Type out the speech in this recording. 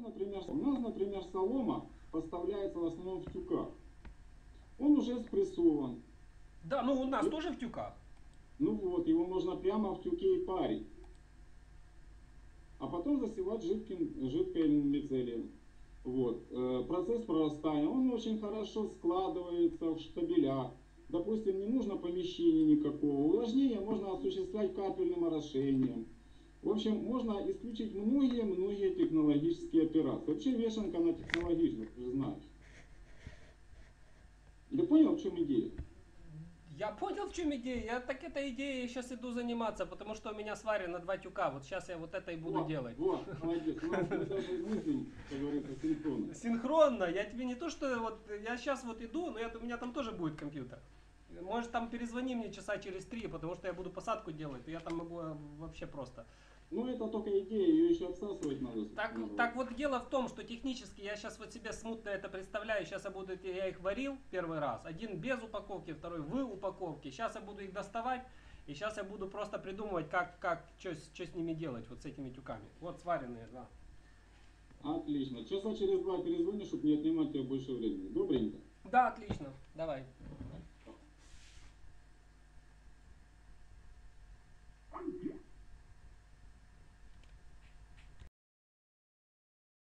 например, у нас, например, солома поставляется в основном в тюках. Он уже спрессован. Да, ну у нас тоже в тюках. Ну вот, его можно прямо в тюке и парить. А потом засевать жидким, жидким мицелием. Вот. Э, Процесс прорастания, он очень хорошо складывается в штабелях. Допустим, не нужно помещения никакого. Увлажнение можно осуществлять капельным орошением. В общем, можно исключить многие-многие технологические операции. Вообще вешенка на технологичность, ты же знаешь. Ты понял, в чем идея? Я понял, в чем идея. Я так этой идеей сейчас иду заниматься, потому что у меня сварено два тюка. Вот сейчас я вот это и буду Вот, делать. Вот, молодец. У нас даже мысль, как говорится, синхронно. Синхронно. Я тебе не то, что вот я сейчас вот иду, но это, у меня там тоже будет компьютер. Может там перезвони мне часа через три, потому что я буду посадку делать, и я там могу э, вообще просто. Ну, это только идея, ее еще обсасывать надо. Так, надо. так вот дело в том, что технически я сейчас вот себе смутно это представляю. Сейчас я буду, я их варил первый раз. Один без упаковки, второй в упаковке. Сейчас я буду их доставать. И сейчас я буду просто придумывать, как, как, что с ними делать, вот с этими тюками. Вот сваренные, да. Отлично. Часа через два перезвонишь, чтобы не отнимать тебе больше времени. Добренько. Да, отлично. Давай.